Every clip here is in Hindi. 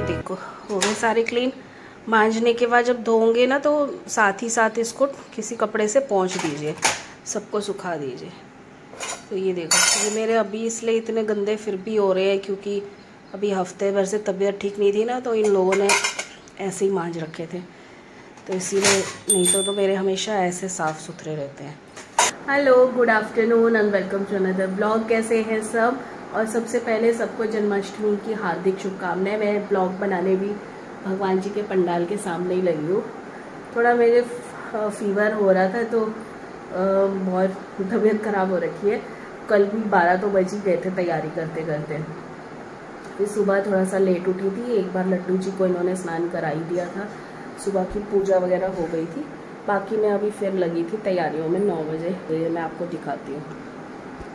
देखो हो गए सारे क्लीन मांझने के बाद जब धोंगे ना तो साथ ही साथ इसको किसी कपड़े से पहुँच दीजिए सबको सुखा दीजिए। तो ये देखो ये मेरे अभी इसलिए इतने गंदे फिर भी हो रहे हैं क्योंकि अभी हफ़्ते भर से तबीयत ठीक नहीं थी ना तो इन लोगों ने ऐसे ही मांझ रखे थे। तो इसीलिए नहीं तो, तो मेरे हमेशा ऐसे साफ़ सुथरे रहते हैं। Hello good afternoon and welcome to another blog कैसे हैं सब? और सबसे पहले सबको जन्माष्टमी की हार्दिक शुभकामनाएँ। मैं ब्लॉग बनाने भी भगवान जी के पंडाल के सामने ही लगी हूँ। थोड़ा मेरे फीवर हो रहा था तो बहुत तबीयत ख़राब हो रखी है। कल भी बारह तो बज ही गए थे तैयारी करते करते। फिर सुबह थोड़ा सा लेट उठी थी। एक बार लड्डू जी को इन्होंने स्नान करा ही दिया था। सुबह की पूजा वगैरह हो गई थी। बाकी मैं अभी फिर लगी थी तैयारियों में नौ बजे। ये मैं आपको दिखाती हूँ।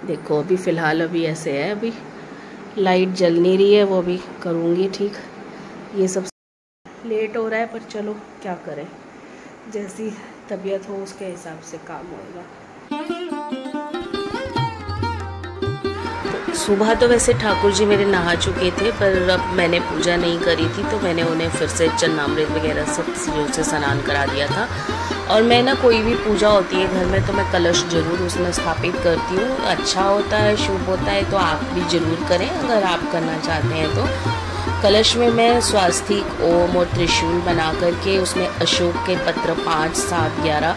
देखो, अभी फ़िलहाल अभी ऐसे है, अभी लाइट जल नहीं रही है, वो अभी करूँगी, ठीक। ये सब लेट हो रहा है, पर चलो, क्या करें। जैसी तबीयत हो, उसके हिसाब से काम होगा सुबह तो वैसे ठाकुर जी मेरे नहा चुके थे, पर अब मैंने पूजा नहीं करी थी तो मैंने उन्हें फिर से चन्नामृत वगैरह सबसे स्नान करा दिया था। और मैं ना कोई भी पूजा होती है घर में तो मैं कलश ज़रूर उसमें स्थापित करती हूँ। अच्छा होता है, शुभ होता है तो आप भी ज़रूर करें, अगर आप करना चाहते हैं तो। कलश में मैं स्वास्तिक ओम और त्रिशूल बना करके उसमें अशोक के पत्र पाँच, सात, ग्यारह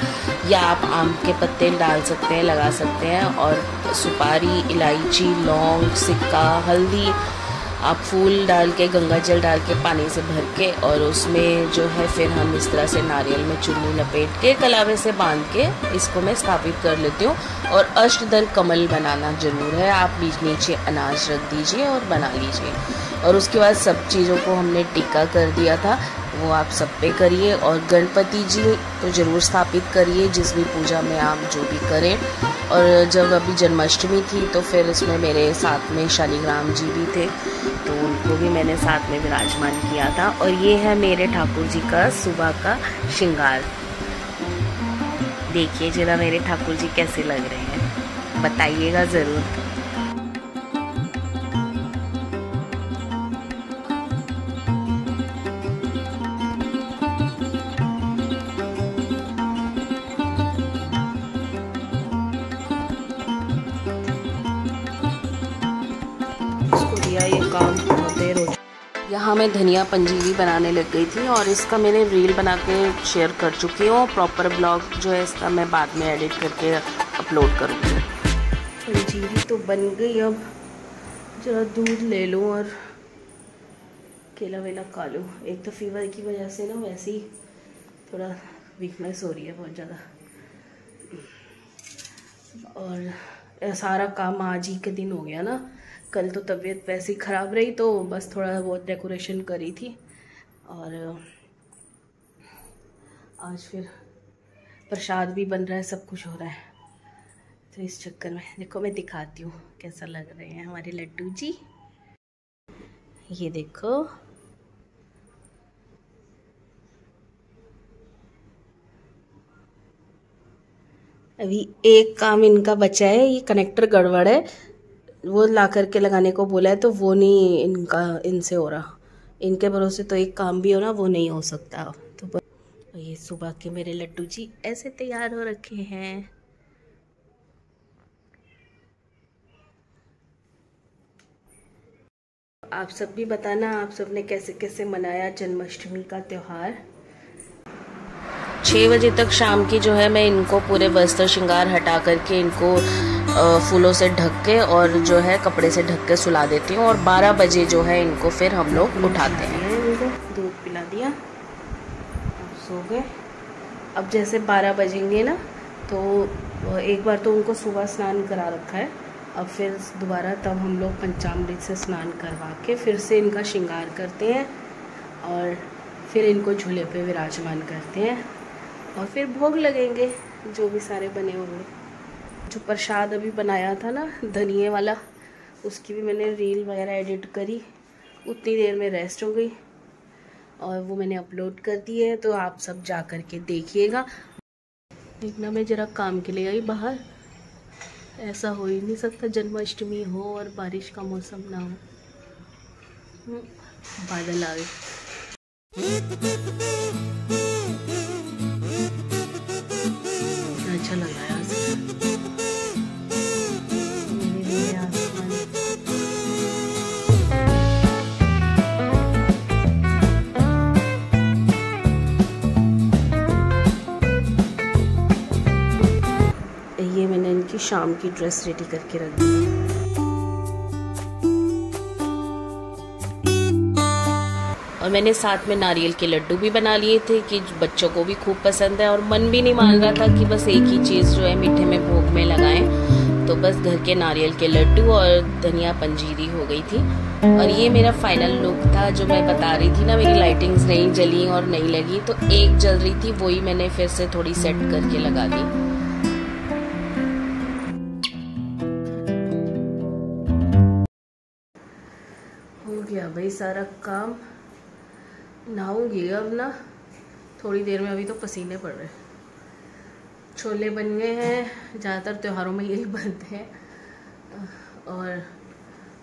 या आप आम के पत्ते डाल सकते हैं, लगा सकते हैं और सुपारी, इलायची, लौंग, सिक्का, हल्दी आप फूल डाल के, गंगा जल डाल के पानी से भर के और उसमें जो है फिर हम इस तरह से नारियल में चुन्नी लपेट के, कलावे से बाँध के इसको मैं स्थापित कर लेती हूँ। और अष्टदल कमल बनाना ज़रूर है। आप बीच नीचे अनाज रख दीजिए और बना लीजिए। और उसके बाद सब चीज़ों को हमने टिक्का कर दिया था, वो आप सब पे करिए। और गणपति जी तो ज़रूर स्थापित करिए, जिस भी पूजा में आप जो भी करें। और जब अभी जन्माष्टमी थी तो फिर इसमें मेरे साथ में शालीग्राम जी भी थे तो उनको भी मैंने साथ में विराजमान किया था। और ये है मेरे ठाकुर जी का सुबह का श्रृंगार। देखिए जरा मेरे ठाकुर जी कैसे लग रहे हैं। बताइएगा ज़रूर। यहाँ मैं धनिया पंजीरी बनाने लग गई थी और इसका मैंने रील बना के शेयर कर चुकी हूँ। प्रॉपर ब्लॉग जो है, इसका मैं बाद में एडिट करके अपलोड करूँगी। पंजीरी तो बन गई अब। जरा दूध ले लूँ और केला वेला खा लूँ। एक तो फीवर की वजह से ना वैसे ही थोड़ा वीकनेस हो रही है बहुत ज़्यादा। और सारा काम आज ही के दिन हो गया ना। कल तो तबीयत वैसे ख़राब रही तो बस थोड़ा बहुत डेकोरेशन करी थी। और, आज फिर प्रसाद भी बन रहा है, सब कुछ हो रहा है। तो इस चक्कर में, देखो मैं दिखाती हूँ कैसा लग रहे हैं हमारे लड्डू जी। ये देखो। अभी एक काम इनका बचा है, ये कनेक्टर गड़बड़ है। वो ला करके लगाने को बोला है तो वो नहीं इनका, इनसे हो रहा। इनके भरोसे तो एक काम भी हो ना, वो नहीं हो सकता। तो ये सुबह के मेरे लड्डू जी ऐसे तैयार हो रखे हैं। आप सब भी बताना, आप सबने कैसे कैसे मनाया जन्माष्टमी का त्यौहार? छः बजे तक शाम की जो है, मैं इनको पूरे वस्त्र श्रृंगार हटा करके इनको फूलों से ढक के और जो है, कपड़े से ढक के सुला देती हूँ और 12 बजे जो है, इनको फिर हम लोग उठाते हैं। दूध पिला दिया सो गए। अब जैसे 12 बजेंगे ना तो एक बार तो उनको सुबह स्नान करा रखा है। अब फिर दोबारा तब हम लोग पंचामृत से स्नान करवा के फिर से इनका श्रृंगार करते हैं और फिर इनको झूले पे विराजमान करते हैं। और फिर भोग लगेंगे जो भी सारे बने होंगे। जो प्रसाद अभी बनाया था ना धनिए वाला उसकी भी मैंने रील वगैरह एडिट करी। उतनी देर में रेस्ट हो गई और वो मैंने अपलोड कर दी है तो आप सब जा कर के देखिएगा। देखना मैं ज़रा काम के लिए आई बाहर। ऐसा हो ही नहीं सकता जन्माष्टमी हो और बारिश का मौसम ना हो। हम्म, बादल आ ये मैंने इनकी शाम की ड्रेस रेडी करके रख दी। और मैंने साथ में नारियल के लड्डू भी बना लिए थे कि बच्चों को भी खूब पसंद है और मन भी नहीं मान रहा था कि बस एक ही चीज़ जो है मीठे में भोग में लगाएँ। तो बस घर के नारियल के लड्डू और धनिया पंजीरी हो गई थी। और ये मेरा फाइनल लुक था जो मैं बता रही थी ना, मेरी लाइटिंग्स नहीं जली और नहीं लगी तो एक जल रही थी, वही मैंने फिर से थोड़ी सेट करके लगा दी। गया भाई सारा काम नहाऊँगी अब ना। थोड़ी देर में अभी तो पसीने पड़ रहे छोले बन गए हैं, ज़्यादातर त्योहारों में यही बनते हैं। और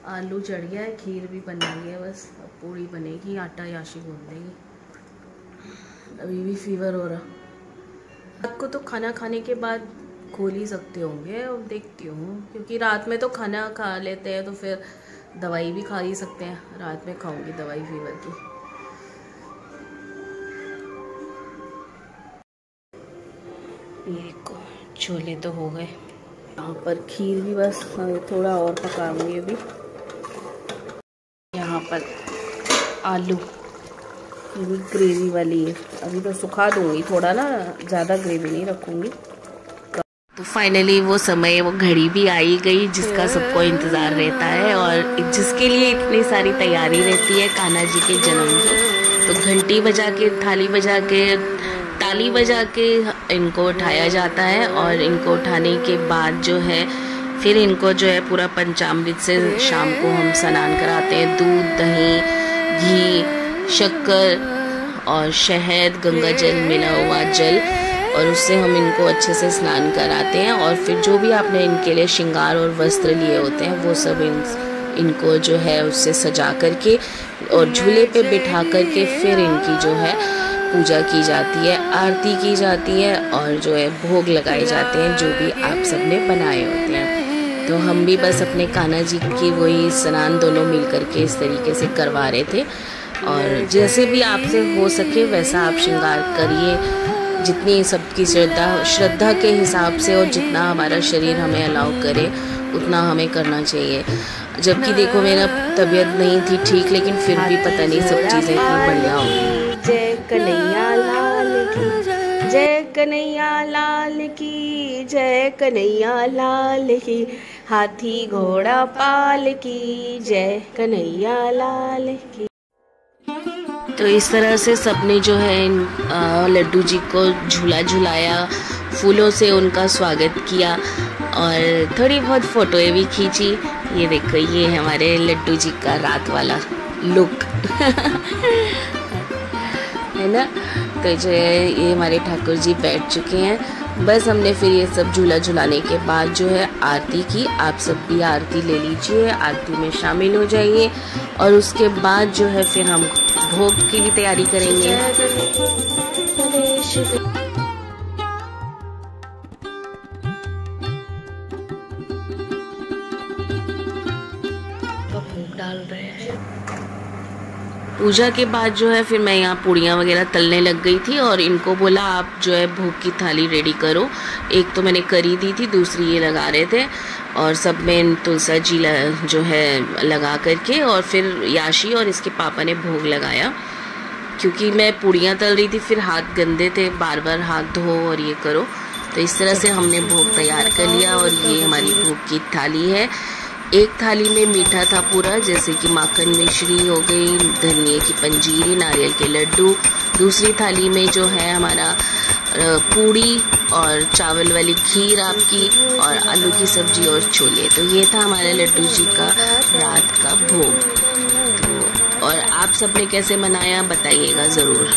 आलू चढ़ गया है, खीर भी बन है बस। अब पूड़ी बनेगी, आटा याशी गूंद देगी। अभी भी फीवर हो रहा। रात को तो खाना खाने के बाद खोल ही सकते होंगे, अब देखती हूँ। क्योंकि रात में तो खाना खा लेते हैं तो फिर दवाई भी खा ही सकते हैं। रात में खाऊँगी दवाई फीवर की। छोले तो हो गए। यहाँ पर खीर भी बस थोड़ा और पकाऊँगी अभी। यहाँ पर आलू, ये भी ग्रेवी वाली है। अभी तो सुखा दूँगी, थोड़ा ना, ज़्यादा ग्रेवी नहीं रखूँगी। तो फाइनली वो समय वो घड़ी भी आई गई जिसका सबको इंतज़ार रहता है और जिसके लिए इतनी सारी तैयारी रहती है कान्हा जी के जन्म की। तो घंटी बजा के थाली बजा के ताली बजा के इनको उठाया जाता है और इनको उठाने के बाद जो है फिर इनको जो है पूरा पंचामृत से शाम को हम स्नान कराते हैं। दूध दही घी शक्कर और शहद गंगा जल मिला हुआ जल। और उससे हम इनको अच्छे से स्नान कराते हैं और फिर जो भी आपने इनके लिए श्रृंगार और वस्त्र लिए होते हैं, वो सब इन, इनको जो है उससे सजा करके और झूले पे बिठा करके फिर इनकी जो है पूजा की जाती है, आरती की जाती है और जो है भोग लगाए जाते हैं जो भी आप सबने बनाए होते हैं। तो हम भी बस अपने कान्हा जी की वही स्नान दोनों मिल करके इस तरीके से करवा रहे थे। और जैसे भी आपसे हो सके वैसा आप श्रृंगार करिए। जितनी सबकी श्रद्धा श्रद्धा के हिसाब से और जितना हमारा शरीर हमें अलाउ करे, उतना हमें करना चाहिए। जबकि देखो, मेरा तबीयत नहीं थी ठीक, लेकिन फिर भी पता नहीं सब चीज़ें इतनी बढ़िया हो जय कन्हैया लाल की, जय कन्हैया लाल की, जय कन्हैया लाल की, हाथी घोड़ा पाल की, जय कन्हैया लाल की। तो इस तरह से सबने जो है इन लड्डू जी को झूला झुलाया, फूलों से उनका स्वागत किया और थोड़ी बहुत फ़ोटोएँ भी खींची। ये देखो, ये हमारे लड्डू जी का रात वाला लुक है ना? तो जो है, ये हमारे ठाकुर जी बैठ चुके हैं। बस हमने फिर ये सब झूला झुलाने के बाद जो है आरती की। आप सब भी आरती ले लीजिए, आरती में शामिल हो जाइए और उसके बाद जो है फिर हम भोग की भी तैयारी करेंगे। डाल रहे हैं। पूजा के बाद जो है, फिर मैं यहाँ पूड़ियाँ वगैरह तलने लग गई थी और इनको बोला, आप जो है भूख की थाली रेडी करो। एक तो मैंने करी दी थी, दूसरी ये लगा रहे थे और सब में तुलसा जी जो है, लगा करके और फिर याशी और इसके पापा ने भोग लगाया। क्योंकि मैं पूड़ियाँ तल रही थी, फिर हाथ गंदे थे बार बार हाथ धो और ये करो। तो इस तरह से हमने भोग तैयार कर लिया और ये हमारी भोग की थाली है। एक थाली में मीठा था पूरा, जैसे कि माखन मिश्री हो गई धनिए की पंजीरी, नारियल के लड्डू। दूसरी थाली में जो है हमारा पूड़ी और चावल वाली खीर आपकी और आलू की सब्ज़ी और छोले। तो ये था हमारे लड्डू जी का रात का भोग। तो और आप सबने कैसे मनाया, बताइएगा ज़रूर।